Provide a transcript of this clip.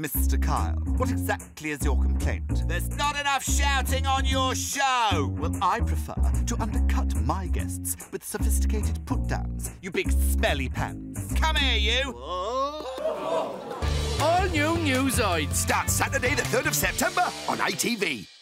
Mr. Kyle, what exactly is your complaint? There's not enough shouting on your show! Well, I prefer to undercut my guests with sophisticated put downs, you big smelly pants. Come here, you! All new Newzoids Starts Saturday, the 3rd of September on ITV.